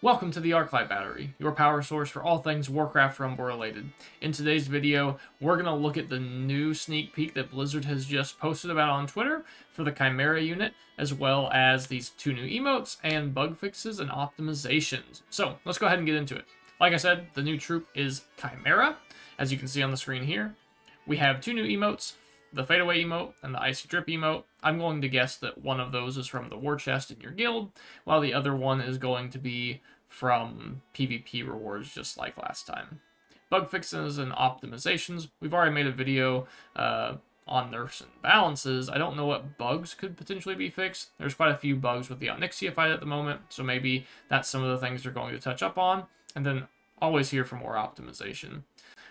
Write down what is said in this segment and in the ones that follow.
Welcome to the Arclight Battery, your power source for all things Warcraft Rumble related. In today's video, we're going to look at the new sneak peek that Blizzard has just posted about on Twitter for the Chimaera unit, as well as these two new emotes and bug fixes and optimizations. So, let's go ahead and get into it. Like I said, the new troop is Chimaera, as you can see on the screen here. We have two new emotes, the fadeaway emote and the icy drip emote. I'm going to guess that one of those is from the war chest in your guild, while the other one is going to be from PvP rewards just like last time. Bug fixes and optimizations. We've already made a video uh, on nerfs and balances. I don't know what bugs could potentially be fixed. There's quite a few bugs with the Onyxia fight at the moment, so maybe that's some of the things they're going to touch up on. And then always here for more optimization.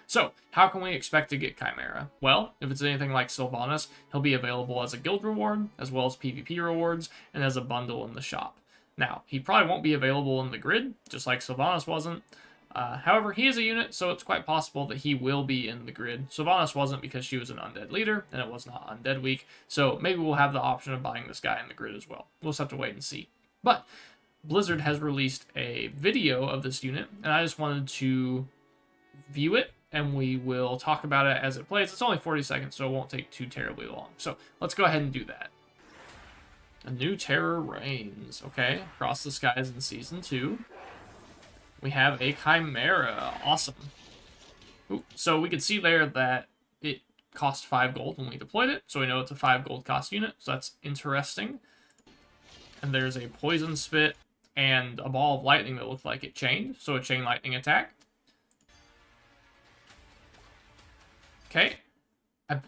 So, how can we expect to get Chimaera? Well, if it's anything like Sylvanas, he'll be available as a guild reward, as well as PvP rewards, and as a bundle in the shop. Now, he probably won't be available in the grid, just like Sylvanas wasn't. Uh, however, he is a unit, so it's quite possible that he will be in the grid. Sylvanas wasn't because she was an undead leader, and it was not undead week, so maybe we'll have the option of buying this guy in the grid as well. We'll just have to wait and see. But Blizzard has released a video of this unit, and I just wanted to view it and we will talk about it as it plays. It's only 40 seconds, so it won't take too terribly long. So let's go ahead and do that. A new terror reigns. Okay, across the skies in season two. We have a chimera. Awesome. Ooh, so we can see there that it cost five gold when we deployed it, so we know it's a five gold cost unit. So that's interesting. And there's a poison spit and a ball of lightning that looked like it chained, so a chain lightning attack. Okay,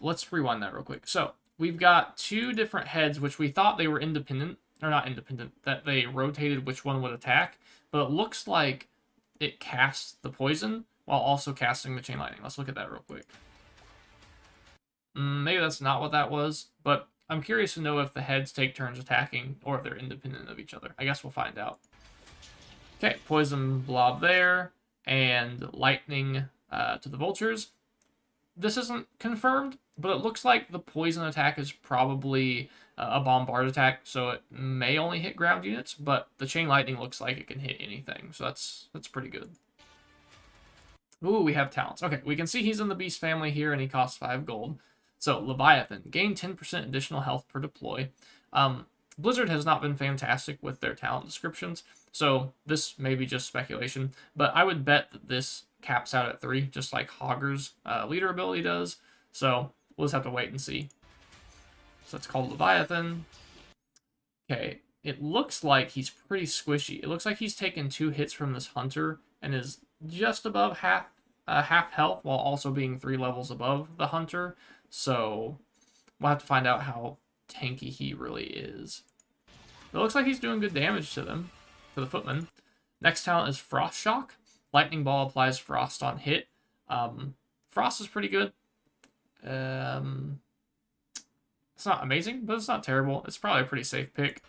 let's rewind that real quick. So we've got two different heads, which we thought they were independent, or not independent, that they rotated which one would attack, but it looks like it casts the poison while also casting the chain lightning. Let's look at that real quick. Mm, maybe that's not what that was, but I'm curious to know if the heads take turns attacking or if they're independent of each other. I guess we'll find out. Okay, poison blob there, and lightning uh, to the vultures this isn't confirmed, but it looks like the poison attack is probably uh, a bombard attack, so it may only hit ground units, but the chain lightning looks like it can hit anything, so that's that's pretty good. Ooh, we have talents. Okay, we can see he's in the beast family here, and he costs 5 gold. So, Leviathan, gain 10% additional health per deploy. Um, Blizzard has not been fantastic with their talent descriptions, so this may be just speculation, but I would bet that this caps out at three, just like Hogger's uh, leader ability does. So we'll just have to wait and see. So it's called Leviathan. Okay, it looks like he's pretty squishy. It looks like he's taken two hits from this Hunter and is just above half uh, half health while also being three levels above the Hunter. So we'll have to find out how tanky he really is. It looks like he's doing good damage to them, to the Footman. Next talent is Frost Shock. Lightning Ball applies Frost on hit. Um, Frost is pretty good. Um, it's not amazing, but it's not terrible. It's probably a pretty safe pick.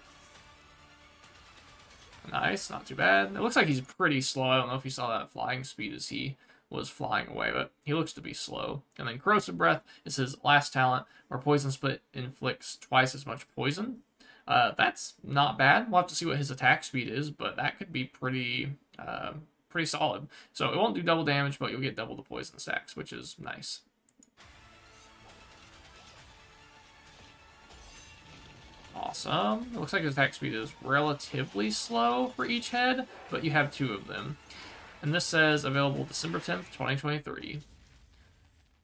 Nice, not too bad. It looks like he's pretty slow. I don't know if you saw that flying speed as he was flying away, but he looks to be slow. And then Corrosive Breath is his last talent, where Poison Spit inflicts twice as much poison. Uh, that's not bad. We'll have to see what his attack speed is, but that could be pretty uh, pretty solid. So it won't do double damage, but you'll get double the poison stacks, which is nice. Awesome. It looks like his attack speed is relatively slow for each head, but you have two of them. And this says available December 10th, 2023.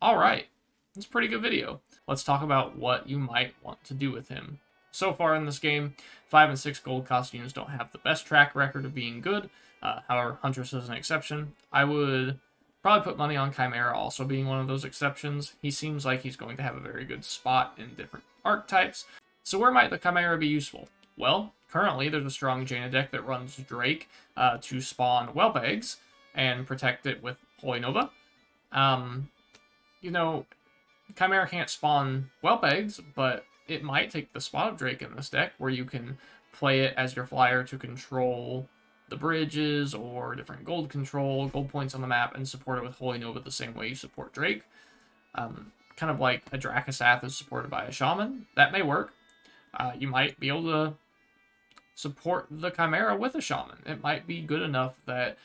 Alright, it's a pretty good video. Let's talk about what you might want to do with him. So far in this game, 5 and 6 gold costumes don't have the best track record of being good, uh, however, Huntress is an exception. I would probably put money on Chimaera also being one of those exceptions. He seems like he's going to have a very good spot in different archetypes. So where might the Chimaera be useful? Well, currently there's a strong Jaina deck that runs Drake uh, to spawn whelp eggs and protect it with Holy Nova. Um, you know, Chimaera can't spawn whelp eggs, but it might take the spot of Drake in this deck where you can play it as your flyer to control the bridges or different gold control, gold points on the map, and support it with Holy Nova the same way you support Drake. Um, kind of like a Drakkisath is supported by a Shaman. That may work. Uh, you might be able to support the Chimaera with a Shaman. It might be good enough that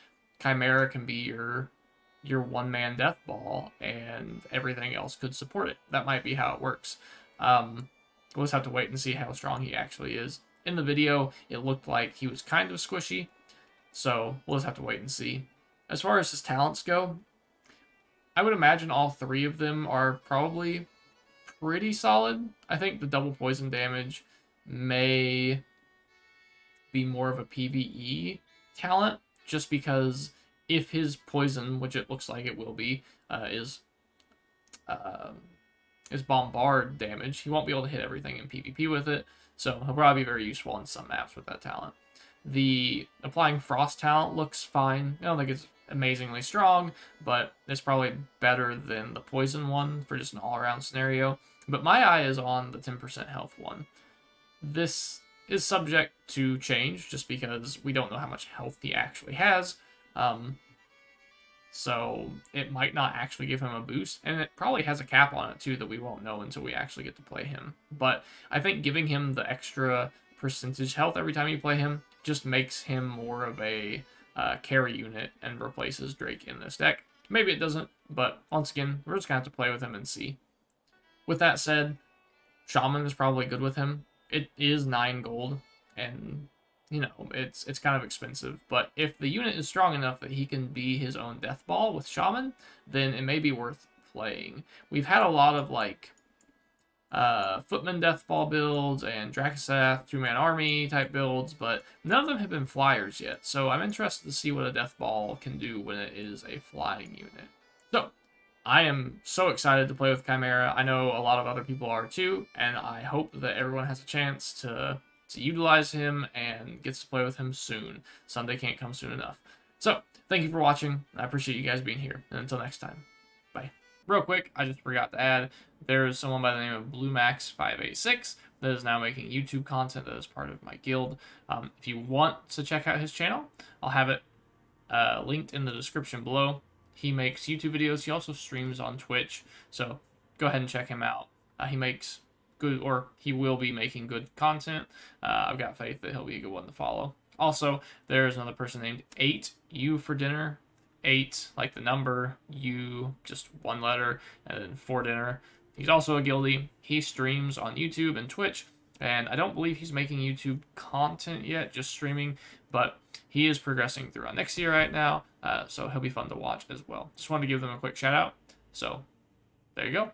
Chimaera can be your your one-man death ball and everything else could support it. That might be how it works. Um, we'll just have to wait and see how strong he actually is. In the video, it looked like he was kind of squishy, so we'll just have to wait and see. As far as his talents go, I would imagine all three of them are probably pretty solid. I think the double poison damage may be more of a PvE talent, just because if his poison, which it looks like it will be, uh, is uh, is bombard damage, he won't be able to hit everything in PvP with it, so he'll probably be very useful in some maps with that talent. The applying frost talent looks fine. I don't think it's amazingly strong, but it's probably better than the poison one for just an all-around scenario. But my eye is on the 10% health one. This is subject to change just because we don't know how much health he actually has. Um, so it might not actually give him a boost, and it probably has a cap on it too that we won't know until we actually get to play him. But I think giving him the extra percentage health every time you play him just makes him more of a uh, carry unit and replaces Drake in this deck. Maybe it doesn't, but once again, we're just going to have to play with him and see. With that said, Shaman is probably good with him. It is 9 gold, and, you know, it's it's kind of expensive. But if the unit is strong enough that he can be his own death ball with Shaman, then it may be worth playing. We've had a lot of, like, uh, Footman Deathball builds and Drakkisath two-man army type builds, but none of them have been flyers yet. So I'm interested to see what a Deathball can do when it is a flying unit. I am so excited to play with Chimaera. I know a lot of other people are too, and I hope that everyone has a chance to to utilize him and gets to play with him soon. Sunday can't come soon enough. So, thank you for watching. I appreciate you guys being here. And until next time, bye. Real quick, I just forgot to add, there is someone by the name of BlueMax586 that is now making YouTube content that is part of my guild. Um, if you want to check out his channel, I'll have it uh, linked in the description below. He makes YouTube videos. He also streams on Twitch, so go ahead and check him out. Uh, he makes good, or he will be making good content. Uh, I've got faith that he'll be a good one to follow. Also, there's another person named 8U for dinner eight, like the number, U, just one letter, and then for dinner. He's also a guildie. He streams on YouTube and Twitch, and I don't believe he's making YouTube content yet, just streaming, but he is progressing through Onyxia right now, uh, so he'll be fun to watch as well. Just wanted to give them a quick shout out. So, there you go.